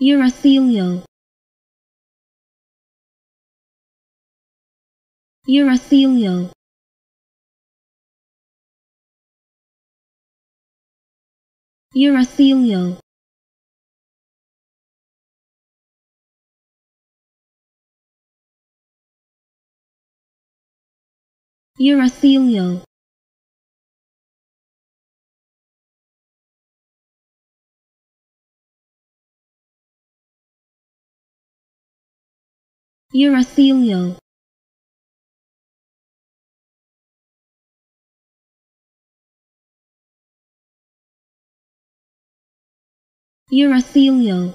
urothelial. Urothelial. Urothelial. Urothelial urothelial. Urothelial